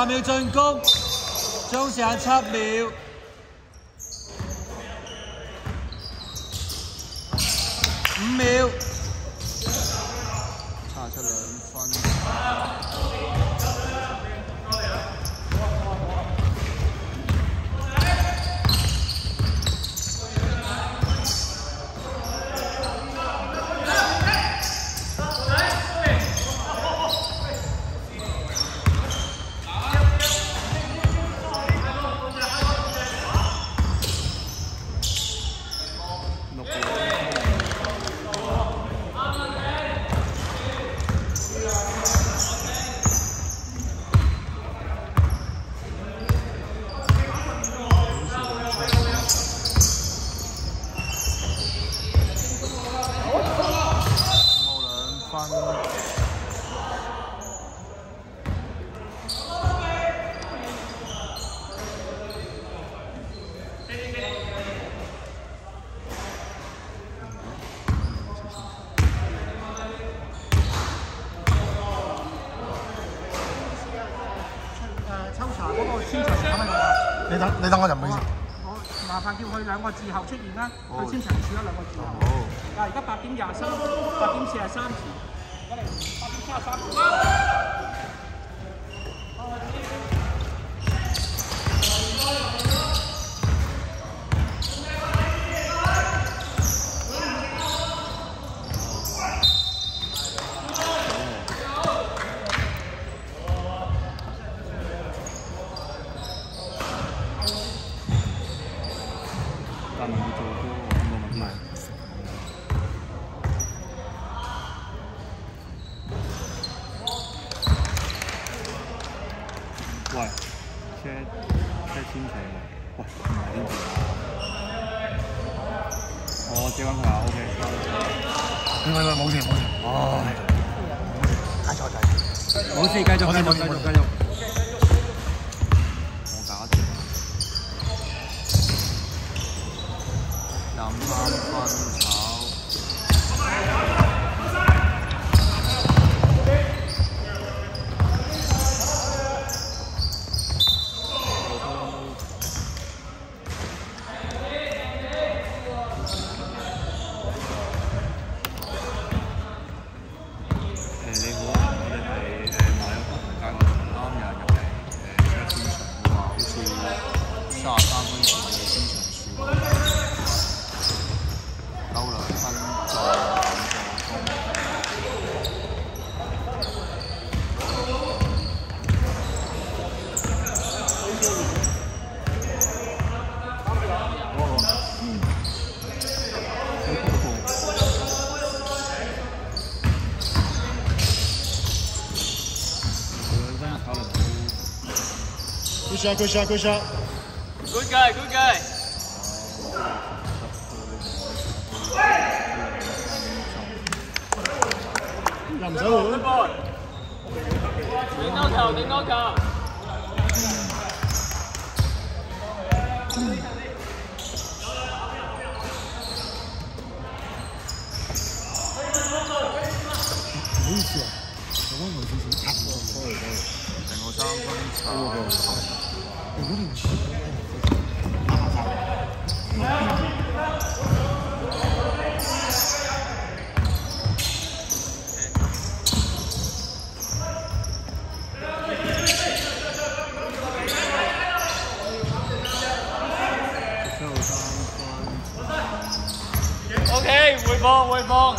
八秒進攻，中時間七秒。五秒，差出兩分。六秒。冇兩分。誒抽查嗰個簽場係咪啊？你等你等我陣，唔好意思。我麻煩叫佢兩個字後出現啦，佢簽場處啦兩個字後。好，啊，而家八點廿三，八點四十三字，而家嚟八點三十三字。但係要做都冇問題。喂，check check 簽程喎，喂，唔係呢條。我接翻佢啊，OK，喂喂喂，冇事冇事。唉，睇錯睇。冇事，繼續繼續繼續繼續。我搞掂。廿三分 shot, good shot, good shot. Good guy, good guy. Làm dấu luôn. Đánh nâu cầu, đánh nâu cầu. Hãy subscribe cho kênh Ghiền Mì Gõ Để không bỏ lỡ những video hấp dẫn Okay, we're ball, we're ball.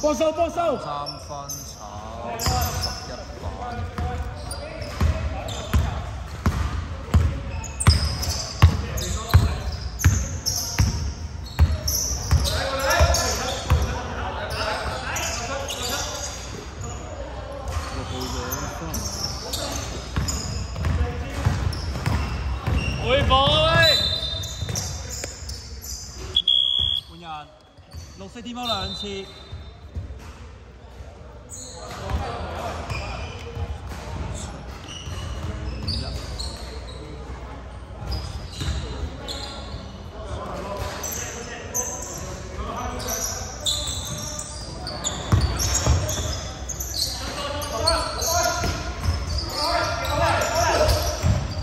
分，幫手幫手。三分炒十一分。回放啊喂！換人，綠色點球兩次。一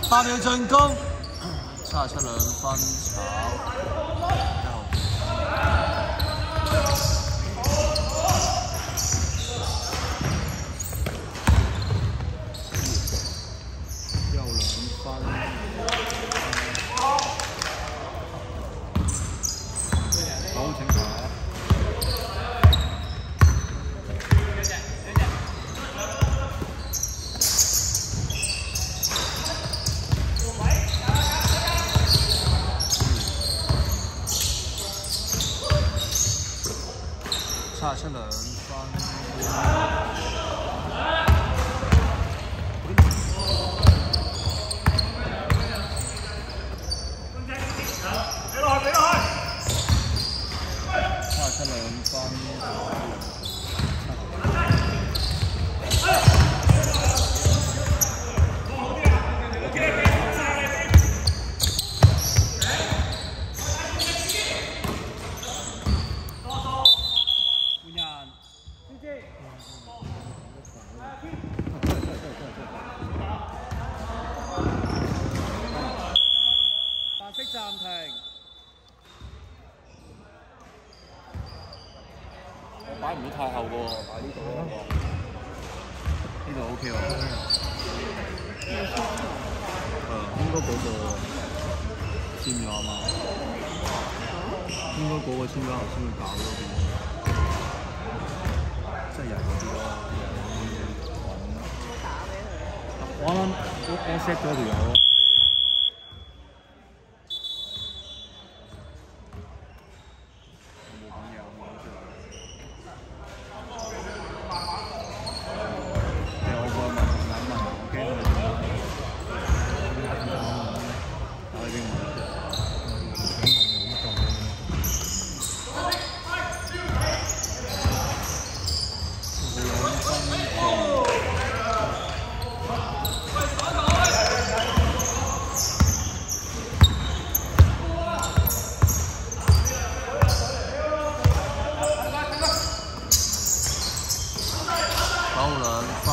八秒進攻，七十七兩分炒。又兩分。好請打。七十七兩分。七十七兩分。換人。白色暫停。我擺唔到太後嘅喎，擺呢度嗰個。呢度 OK 喎。誒，應該嗰個簽咗啊嘛。應該嗰個簽咗後先會搞嗰邊。即係人嗰啲咯。我啱啱我我 set 咗條友。冇講嘢，我冇出嚟。有個問諗問，我驚佢。我已經冇。九兩分。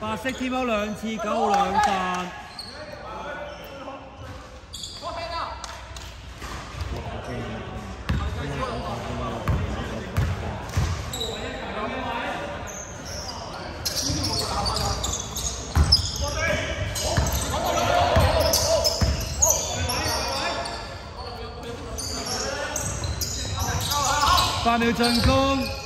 白色添歐兩次，九兩犯。八秒進攻。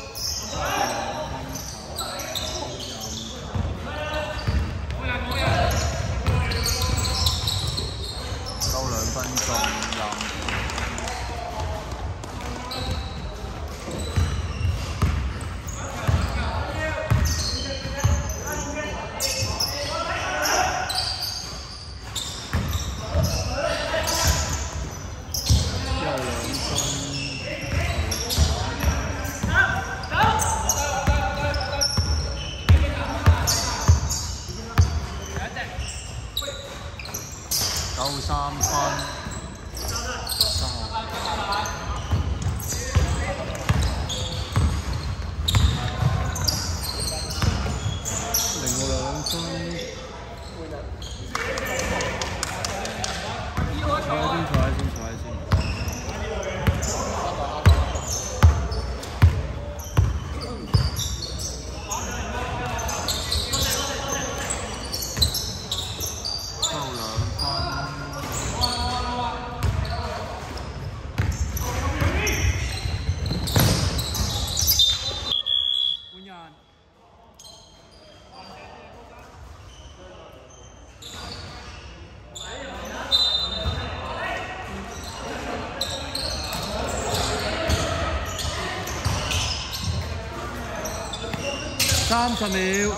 3 channel